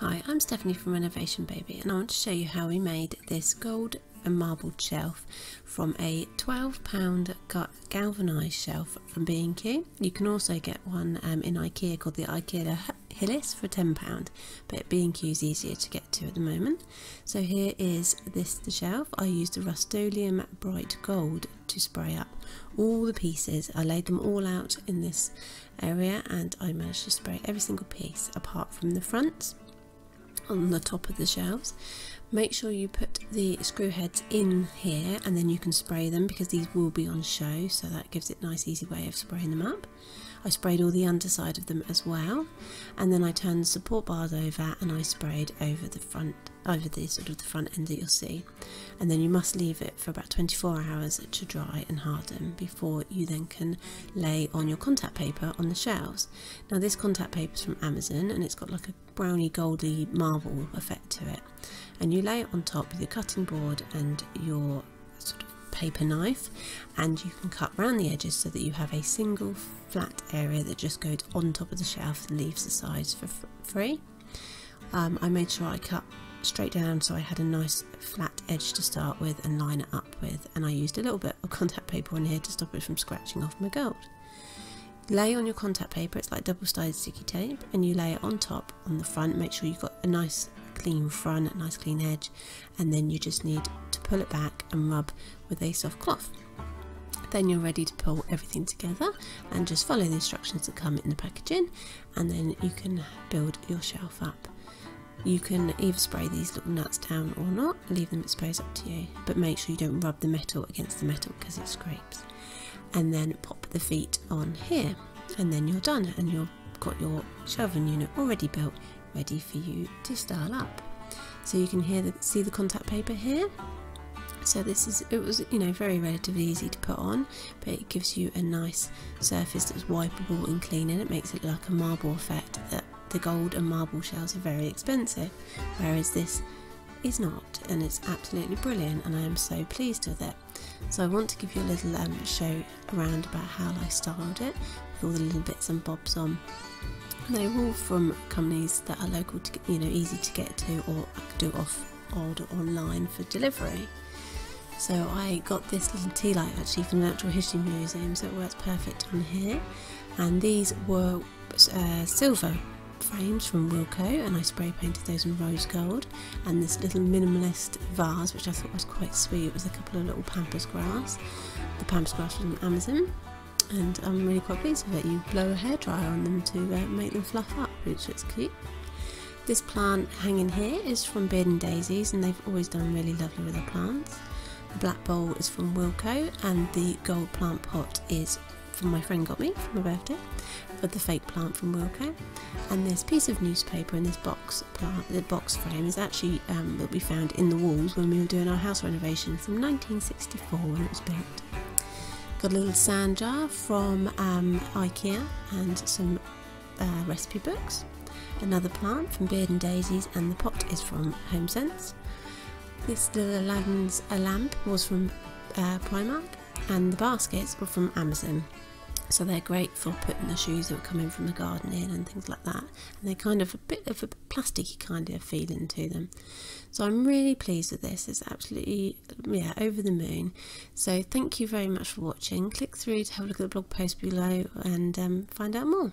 I'm Stephanie from Renovation Bay-Bee and I want to show you how we made this gold and marbled shelf from a £12 galvanised shelf from B&Q. You can also get one um, in Ikea called the Ikea Hyllis for £10 but B&Q is easier to get to at the moment. So here is this the shelf. I used a Rust-Oleum Bright Gold to spray up all the pieces. I laid them all out in this area and I managed to spray every single piece apart from the fronts on the top of the shelves. Make sure you put the screw heads in here and then you can spray them because these will be on show so that gives it a nice easy way of spraying them up. I sprayed all the underside of them as well and then I turned the support bars over and I sprayed over the front over the sort of the front end that you'll see and then you must leave it for about 24 hours to dry and harden before you then can lay on your contact paper on the shelves. Now this contact paper is from Amazon and it's got like a browny goldy marble effect to it and you lay it on top with your cutting board and your sort of paper knife and you can cut around the edges so that you have a single flat area that just goes on top of the shelf and leaves the sides for free. Um, I made sure I cut straight down so I had a nice flat edge to start with and line it up with and I used a little bit of contact paper on here to stop it from scratching off my gold. Lay on your contact paper, it's like double-sided sticky tape and you lay it on top on the front, make sure you've got a nice clean front, a nice clean edge and then you just need to pull it back and rub with a soft cloth. Then you're ready to pull everything together and just follow the instructions that come in the packaging and then you can build your shelf up. You can either spray these little nuts down or not, leave them exposed up to you, but make sure you don't rub the metal against the metal because it scrapes. And then pop the feet on here, and then you're done, and you've got your shelving unit already built, ready for you to style up. So you can hear the, see the contact paper here. So this is, it was, you know, very relatively easy to put on, but it gives you a nice surface that's wipeable and clean and it makes it like a marble effect that the gold and marble shells are very expensive, whereas this is not, and it's absolutely brilliant, and I am so pleased with it. So I want to give you a little um, show around about how I styled it, with all the little bits and bobs on. They're all from companies that are local to, you know, easy to get to, or do off order online for delivery. So I got this little tea light actually from the Natural History Museum, so it works perfect on here. And these were uh, silver frames from Wilko and I spray painted those in rose gold and this little minimalist vase which I thought was quite sweet. It was a couple of little pampas grass. The pampas grass is from Amazon and I'm really quite pleased with it. You blow a hairdryer on them to uh, make them fluff up which looks cute. This plant hanging here is from Beard and Daisies and they've always done really lovely with their plants. The black bowl is from Wilko and the gold plant pot is from my friend got me for my birthday for the fake plant from Wilko and this piece of newspaper in this box plant, the box frame is actually um, that we found in the walls when we were doing our house renovation from 1964 when it was built. Got a little sand jar from um, Ikea and some uh, recipe books. Another plant from Beard and Daisies and the pot is from HomeSense. This little Aladdin's a lamp was from uh, Primark and the baskets were from Amazon. So they're great for putting the shoes that come in from the garden in and things like that. And they're kind of a bit of a plasticky kind of feeling to them. So I'm really pleased with this. It's absolutely yeah over the moon. So thank you very much for watching. Click through to have a look at the blog post below and um, find out more